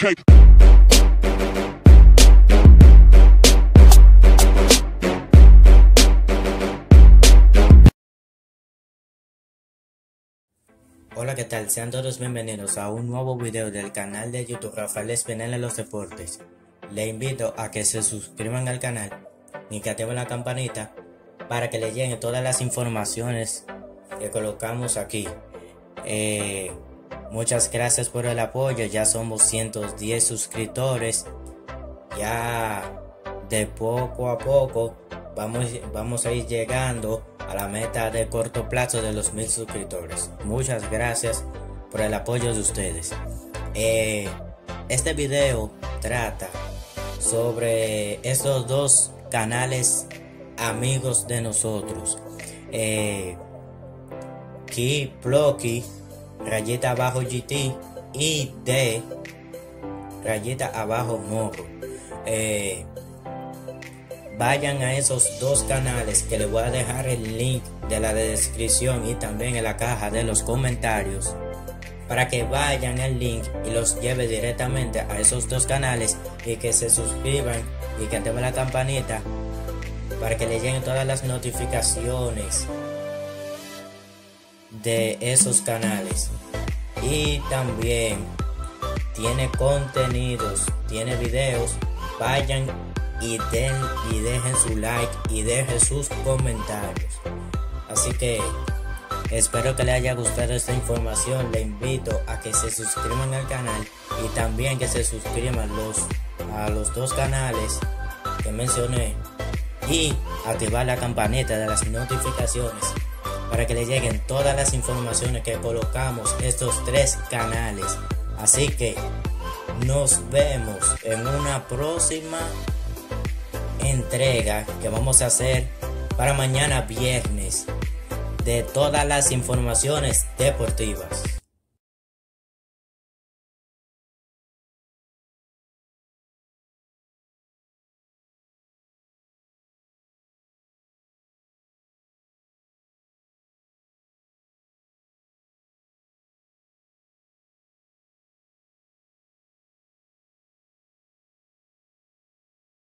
Hola, ¿qué tal? Sean todos bienvenidos a un nuevo video del canal de YouTube Rafael Espinel en los deportes. Le invito a que se suscriban al canal y que activen la campanita para que le lleguen todas las informaciones que colocamos aquí. Eh, muchas gracias por el apoyo, ya somos 110 suscriptores. Ya de poco a poco vamos, vamos a ir llegando a la meta de corto plazo de los mil suscriptores. Muchas gracias por el apoyo de ustedes. Eh, este video trata sobre estos dos canales amigos de nosotros. Eh, rayita abajo GT y D, rayita abajo Morro. Eh, vayan a esos dos canales que les voy a dejar el link de la descripción y también en la caja de los comentarios para que vayan al link y los lleve directamente a esos dos canales y que se suscriban y que activen la campanita para que le lleguen todas las notificaciones de esos canales y también tiene contenidos tiene videos vayan y den y dejen su like y dejen sus comentarios. Así que espero que les haya gustado esta información. Le invito a que se suscriban al canal y también que se suscriban los, a los dos canales que mencioné y activar la campanita de las notificaciones para que le lleguen todas las informaciones que colocamos estos tres canales. Así que nos vemos en una próxima entrega que vamos a hacer para mañana viernes de todas las informaciones deportivas.